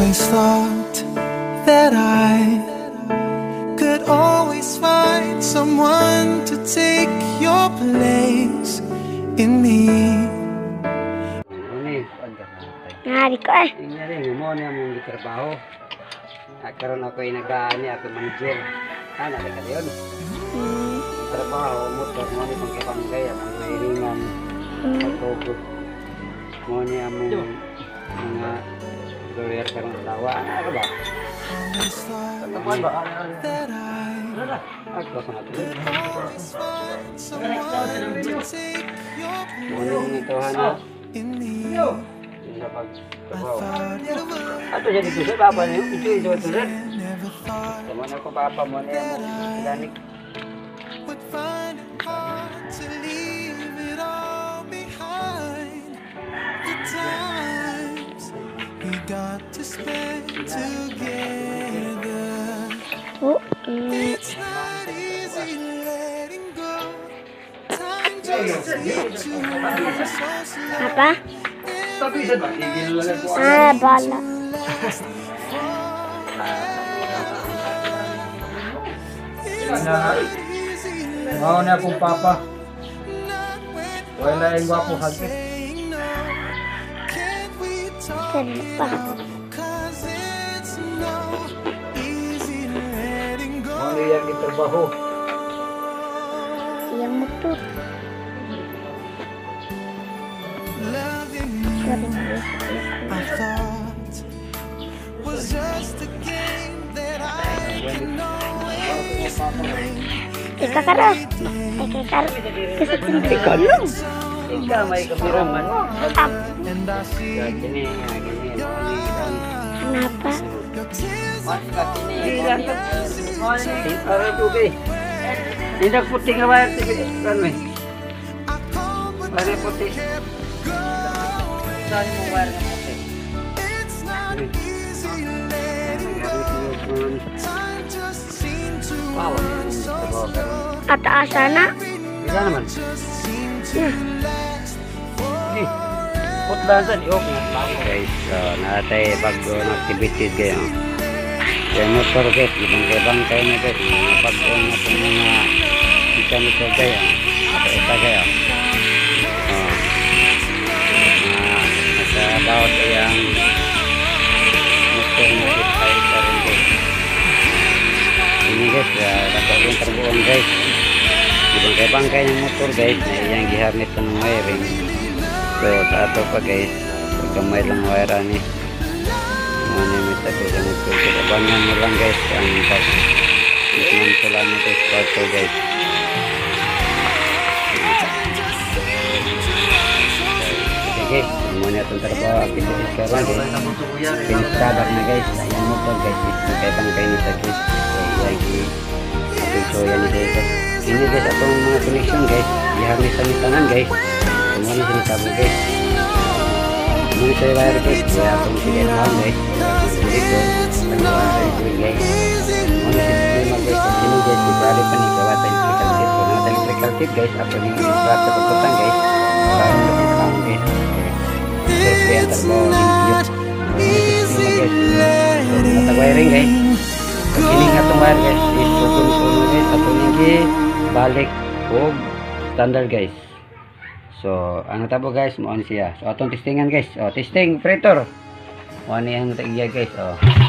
always thought that I could always find someone to take your place in me. Ko eh. Tingnan rin, mo niya mong gitrabaho. Nagkaroon ako yung nag-aani, ako manager. Nalika yun. Trabaho, motor, mo niya pang kapanggay, ang. Mo niya mong mga lawyer karong tawa. Ano ba? Always thought Tapuan ba? that I Ako sa natin. always find someone to take your Mo niya mong ituhan na. in me. Yung sa I pagtrabaho. thought it would, Ato jadi tu sa bapa niyo, itu itu itu sa. never thought Sama na ko papa mo niya. Got to spend together. Oh. Hmm. It's not easy letting go. Time just seems to move so slow. Apa? Ah, bala. Mao na akong papa. Wala yung gwapo hagit. Go. Mao niya gitrabaho. Yang motor. Loving you, Sering dia. I thought was just a game that I can always play. Ika karo. Ika karo. Kesetindi. Ikaw lang. Ikaw may kameraman. Tap. And I see Ya, gini, ya. Kenapa? putih nga bayar tibi kan Bayar putih. Saan mo bayar ng putih? Wow. Bisa naman. Diok na. Guys, so natay na activities kayo. Motor guys, ibang ibang kayo na guys. Mga bago na mga ikan ito kayo. Ito kayo. Nasa yung motor na ka rin guys. Ini guys, uh, dapat yung terbuang guys. Ibang ibang kayo ng motor guys. Na iyang gihamit ng wiring. Tato pa guys. Pagkamay lang wire ni. Mga nimit ako. So, abangan mo lang guys. Ang pag ko lang ito spot ko guys. Guys. Ka lang guys. Guys. Ayan motor guys. Magkaibang guys. Lagi. Ito. Ini guys atong mga connection guys. Guys. Sabu guys. Muna sa wire guys. Kaya atong sige lang guys. Dito. Pagkawa sa ito guys. Muna sa sistema guys. Sa sini guys. Di bali pa ni kawata electrical tip. So, nata electrical tip guys. Apo ni instruct sa pagputang guys. Para sa sistema guys. So, kaya trabaho ni yun. Muna sa sistema guys. So, nata wiring guys. Ini nga itong wire guys, is tutulong-tulong guys, at tunigi, balik, og standard guys. So, ang tabo guys, mo siya. So, atong testingan guys. O, testing, operator. Mo ni ang tagya guys, o.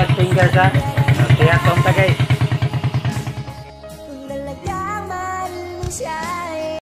ingat-ingat ha. Kaya tong tagay.